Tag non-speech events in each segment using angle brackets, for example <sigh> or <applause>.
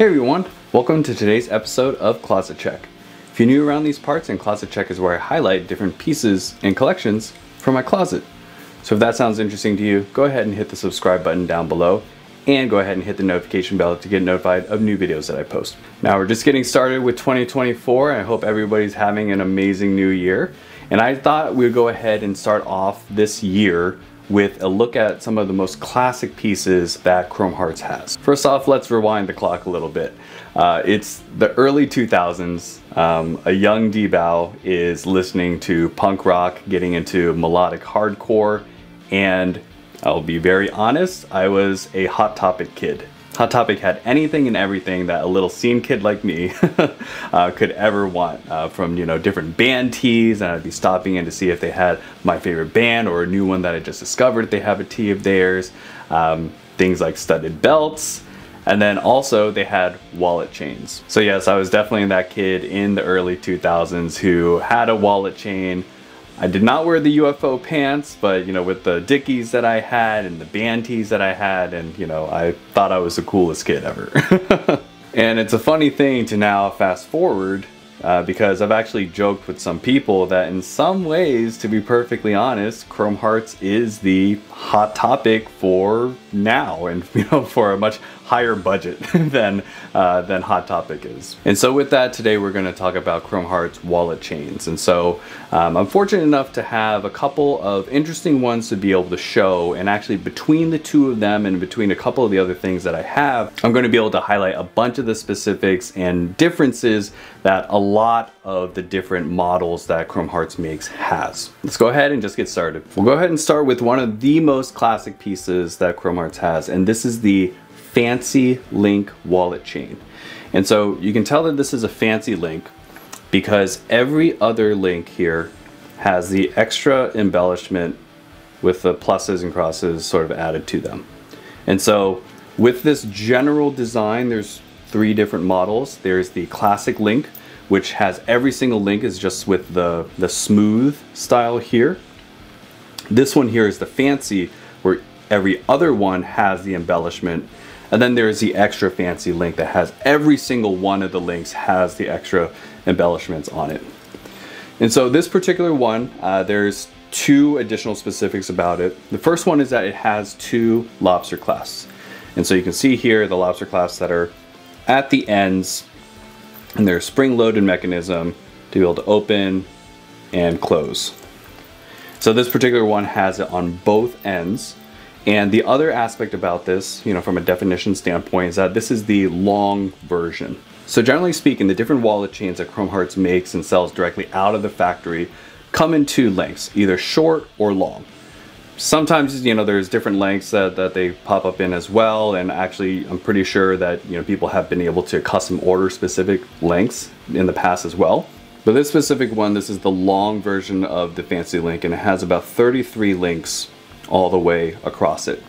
Hey everyone, welcome to today's episode of Closet Check. If you're new around these parts, and Closet Check is where I highlight different pieces and collections from my closet. So if that sounds interesting to you, go ahead and hit the subscribe button down below and go ahead and hit the notification bell to get notified of new videos that I post. Now we're just getting started with 2024 I hope everybody's having an amazing new year. And I thought we'd go ahead and start off this year with a look at some of the most classic pieces that Chrome Hearts has. First off, let's rewind the clock a little bit. Uh, it's the early 2000s. Um, a young Dbao is listening to punk rock, getting into melodic hardcore, and I'll be very honest, I was a Hot Topic kid. Hot Topic had anything and everything that a little scene kid like me <laughs> uh, could ever want. Uh, from, you know, different band tees, and I'd be stopping in to see if they had my favorite band or a new one that I just discovered they have a tee of theirs. Um, things like studded belts. And then also they had wallet chains. So yes, I was definitely that kid in the early 2000s who had a wallet chain, I did not wear the UFO pants, but you know, with the Dickies that I had and the band tees that I had, and you know, I thought I was the coolest kid ever. <laughs> and it's a funny thing to now fast forward uh, because I've actually joked with some people that in some ways, to be perfectly honest, Chrome Hearts is the hot topic for now <laughs> and you know for a much higher budget <laughs> than uh, than Hot Topic is. And so with that, today we're going to talk about Chrome Hearts wallet chains. And so um, I'm fortunate enough to have a couple of interesting ones to be able to show. And actually between the two of them and between a couple of the other things that I have, I'm going to be able to highlight a bunch of the specifics and differences that a lot of the different models that Chrome Hearts makes has. Let's go ahead and just get started. We'll go ahead and start with one of the most classic pieces that Chrome Hearts has, and this is the fancy link wallet chain. And so you can tell that this is a fancy link because every other link here has the extra embellishment with the pluses and crosses sort of added to them. And so with this general design, there's three different models. There's the classic link, which has every single link is just with the, the smooth style here. This one here is the fancy, where every other one has the embellishment and then there's the extra fancy link that has every single one of the links has the extra embellishments on it. And so this particular one, uh, there's two additional specifics about it. The first one is that it has two lobster clasps. And so you can see here the lobster clasps that are at the ends and they're spring-loaded mechanism to be able to open and close. So this particular one has it on both ends and the other aspect about this, you know, from a definition standpoint, is that this is the long version. So generally speaking, the different wallet chains that Chrome Hearts makes and sells directly out of the factory come in two lengths, either short or long. Sometimes, you know, there's different lengths that, that they pop up in as well, and actually I'm pretty sure that, you know, people have been able to custom order specific lengths in the past as well. But this specific one, this is the long version of the Fancy Link, and it has about 33 links all the way across it.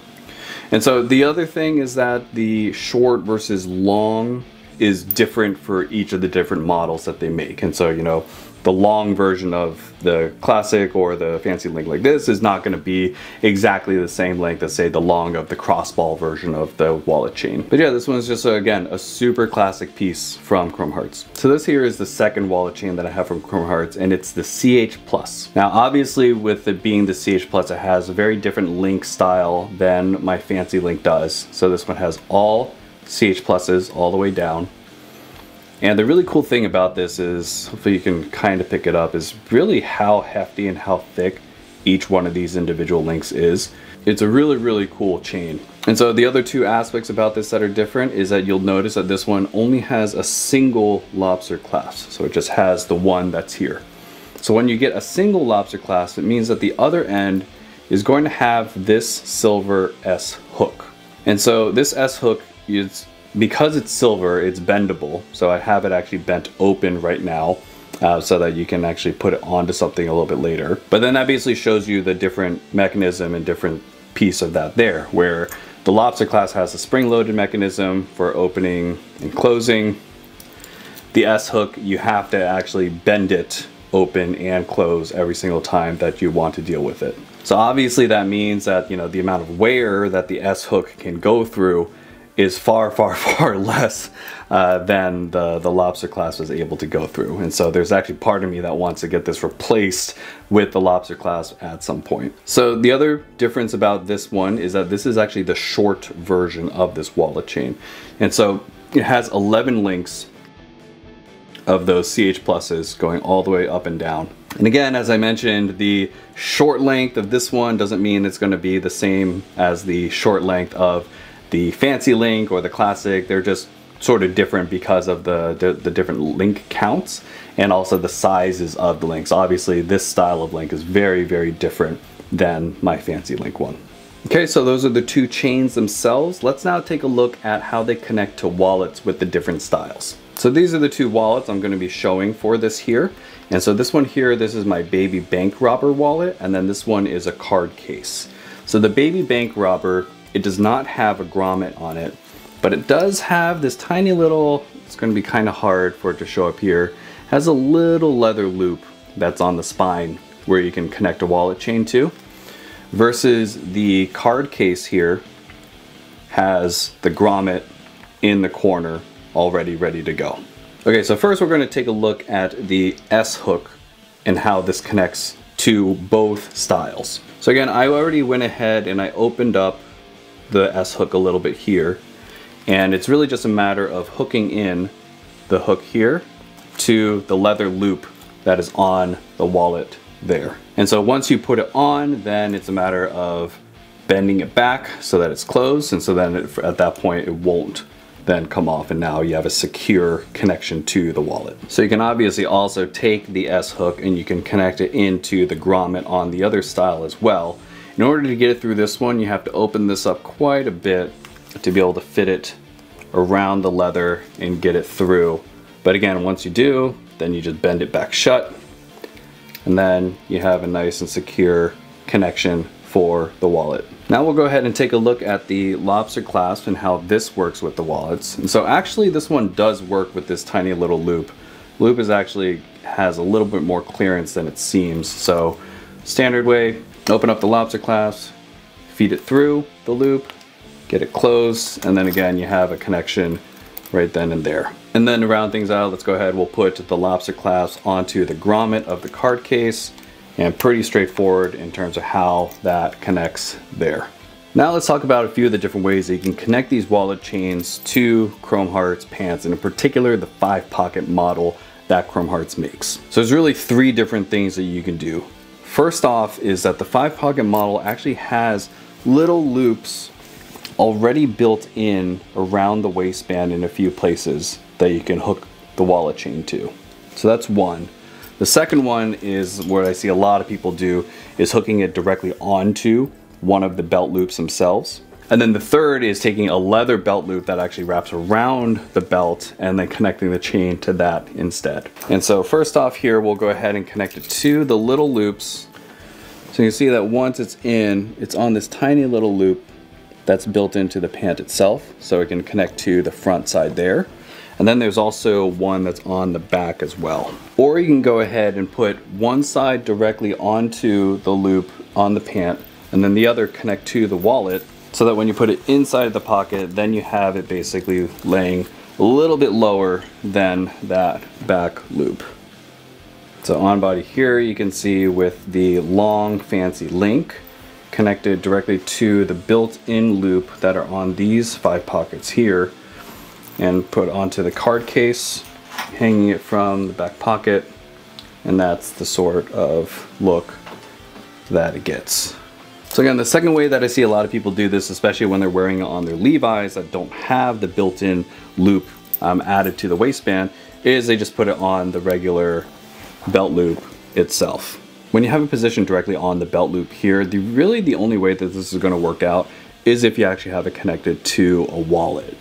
And so the other thing is that the short versus long is different for each of the different models that they make. And so, you know, the long version of the classic or the fancy link like this is not going to be exactly the same length as say the long of the crossball version of the wallet chain. But yeah, this one is just uh, again a super classic piece from Chrome Hearts. So this here is the second wallet chain that I have from Chrome Hearts and it's the CH Plus. Now obviously with it being the CH Plus it has a very different link style than my fancy link does. So this one has all CH Pluses all the way down and the really cool thing about this is, hopefully you can kind of pick it up, is really how hefty and how thick each one of these individual links is. It's a really, really cool chain. And so the other two aspects about this that are different is that you'll notice that this one only has a single lobster clasp. So it just has the one that's here. So when you get a single lobster clasp, it means that the other end is going to have this silver S hook. And so this S hook is because it's silver, it's bendable. So I have it actually bent open right now. Uh, so that you can actually put it onto something a little bit later. But then that basically shows you the different mechanism and different piece of that there, where the lobster clasp has a spring-loaded mechanism for opening and closing. The S-hook, you have to actually bend it open and close every single time that you want to deal with it. So obviously that means that, you know, the amount of wear that the S-hook can go through is far, far, <laughs> far less uh, than the, the lobster clasp was able to go through. And so there's actually part of me that wants to get this replaced with the lobster clasp at some point. So the other difference about this one is that this is actually the short version of this wallet chain. And so it has 11 links of those CH pluses going all the way up and down. And again, as I mentioned, the short length of this one doesn't mean it's gonna be the same as the short length of the fancy link or the classic. They're just sort of different because of the, the, different link counts and also the sizes of the links. Obviously, this style of link is very, very different than my fancy link one. Okay, so those are the two chains themselves. Let's now take a look at how they connect to wallets with the different styles. So these are the two wallets I'm gonna be showing for this here. And so this one here, this is my baby bank robber wallet, and then this one is a card case. So the baby bank robber, it does not have a grommet on it, but it does have this tiny little, it's gonna be kind of hard for it to show up here, has a little leather loop that's on the spine where you can connect a wallet chain to. Versus the card case here has the grommet in the corner already ready to go. Okay, so first we're going to take a look at the S hook and how this connects to both styles. So again, I already went ahead and I opened up the S hook a little bit here. And it's really just a matter of hooking in the hook here to the leather loop that is on the wallet there. And so once you put it on, then it's a matter of bending it back so that it's closed. And so then it, at that point, it won't then come off and now you have a secure connection to the wallet. So you can obviously also take the S hook and you can connect it into the grommet on the other style as well. In order to get it through this one, you have to open this up quite a bit to be able to fit it around the leather and get it through. But again, once you do, then you just bend it back shut and then you have a nice and secure connection for the wallet. Now we'll go ahead and take a look at the lobster clasp and how this works with the wallets. And so actually this one does work with this tiny little loop. Loop is actually has a little bit more clearance than it seems. So standard way, open up the lobster clasp, feed it through the loop, get it closed, and then again you have a connection right then and there. And then to round things out, let's go ahead, we'll put the lobster clasp onto the grommet of the card case, and pretty straightforward in terms of how that connects there. Now let's talk about a few of the different ways that you can connect these wallet chains to Chrome Hearts pants, and in particular the five pocket model that Chrome Hearts makes. So there's really three different things that you can do. First off is that the five pocket model actually has little loops already built in around the waistband in a few places that you can hook the wallet chain to. So that's one. The second one is what I see a lot of people do is hooking it directly onto one of the belt loops themselves. And then the third is taking a leather belt loop that actually wraps around the belt and then connecting the chain to that instead. And so first off here, we'll go ahead and connect it to the little loops. So you can see that once it's in, it's on this tiny little loop that's built into the pant itself. So it can connect to the front side there. And then there's also one that's on the back as well. Or you can go ahead and put one side directly onto the loop on the pant and then the other connect to the wallet so that when you put it inside the pocket, then you have it basically laying a little bit lower than that back loop. So on body here, you can see with the long fancy link connected directly to the built-in loop that are on these five pockets here and put onto the card case, hanging it from the back pocket, and that's the sort of look that it gets. So again, the second way that I see a lot of people do this, especially when they're wearing it on their Levi's that don't have the built-in loop um, added to the waistband, is they just put it on the regular belt loop itself. When you have it positioned directly on the belt loop here, the really the only way that this is gonna work out is if you actually have it connected to a wallet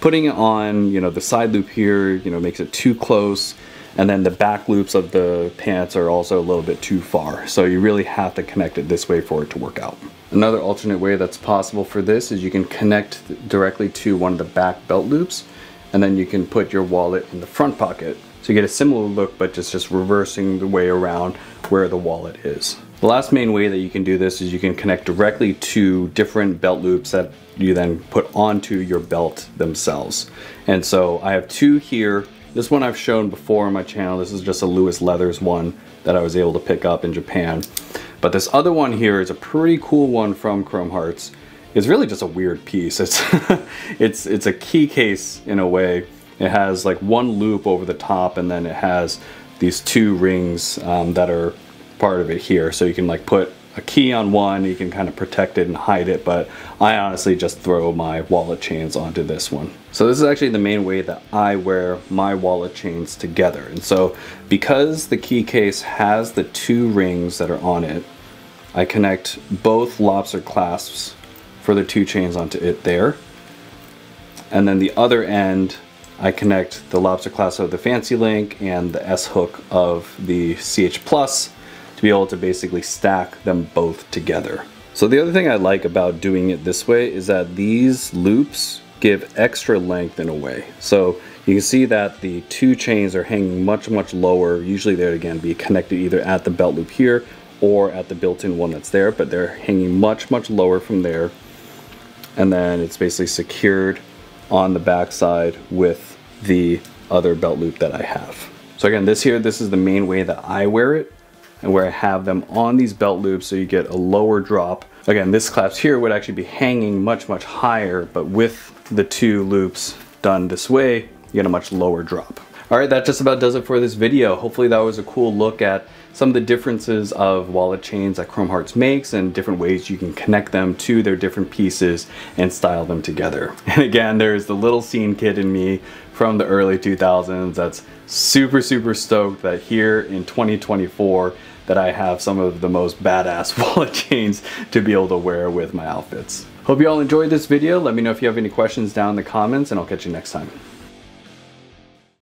putting it on, you know, the side loop here, you know, makes it too close. And then the back loops of the pants are also a little bit too far. So you really have to connect it this way for it to work out. Another alternate way that's possible for this is you can connect directly to one of the back belt loops and then you can put your wallet in the front pocket. So you get a similar look, but just, just reversing the way around where the wallet is. The last main way that you can do this is you can connect directly to different belt loops that you then put onto your belt themselves. And so I have two here. This one I've shown before on my channel. This is just a Lewis Leathers one that I was able to pick up in Japan. But this other one here is a pretty cool one from Chrome Hearts. It's really just a weird piece. <laughs> It's, it's, it's a key case in a way. It has like one loop over the top and then it has these two rings um, that are part of it here. So you can like put a key on one, you can kind of protect it and hide it, but I honestly just throw my wallet chains onto this one. So this is actually the main way that I wear my wallet chains together. And so because the key case has the two rings that are on it, I connect both lobster clasps for the two chains onto it there. And then the other end, I connect the lobster clasp of the Fancy Link and the S hook of the CH Plus to be able to basically stack them both together. So the other thing I like about doing it this way is that these loops give extra length in a way. So you can see that the two chains are hanging much, much lower. Usually they'd again be connected either at the belt loop here or at the built-in one that's there, but they're hanging much, much lower from there. And then it's basically secured on the backside with the other belt loop that I have. So again, this here, this is the main way that I wear it and where I have them on these belt loops so you get a lower drop. Again, this clasp here would actually be hanging much, much higher, but with the two loops done this way, you get a much lower drop. All right, that just about does it for this video. Hopefully that was a cool look at some of the differences of wallet chains that Chrome Hearts makes and different ways you can connect them to their different pieces and style them together. <laughs> And again, there's the little scene kid in me from the early 2000s that's super, super stoked that here in 2024 that I have some of the most badass <laughs> wallet chains to be able to wear with my outfits. Hope you all enjoyed this video. Let me know if you have any questions down in the comments and I'll catch you next time.